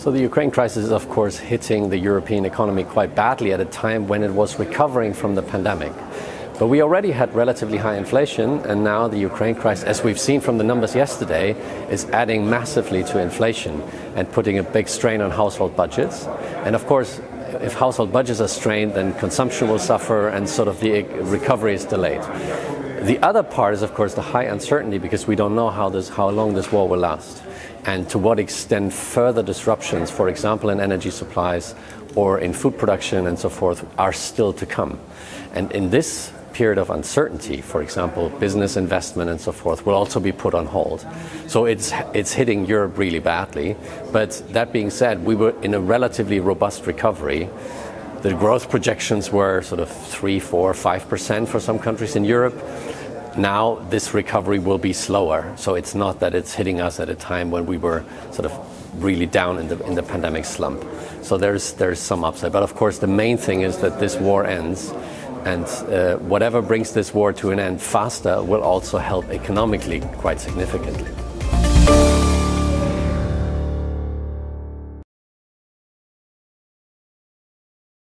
So the Ukraine crisis is, of course, hitting the European economy quite badly at a time when it was recovering from the pandemic. But we already had relatively high inflation, and now the Ukraine crisis, as we've seen from the numbers yesterday, is adding massively to inflation and putting a big strain on household budgets. And of course, if household budgets are strained, then consumption will suffer and sort of the recovery is delayed. The other part is, of course, the high uncertainty because we don't know how, this, how long this war will last and to what extent further disruptions, for example, in energy supplies or in food production and so forth, are still to come. And in this period of uncertainty, for example, business investment and so forth, will also be put on hold. So it's, it's hitting Europe really badly. But that being said, we were in a relatively robust recovery. The growth projections were sort of 3, 4, 5% for some countries in Europe. Now this recovery will be slower. So it's not that it's hitting us at a time when we were sort of really down in the, in the pandemic slump. So there's, there's some upside. But of course, the main thing is that this war ends. And uh, whatever brings this war to an end faster will also help economically quite significantly.